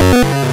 You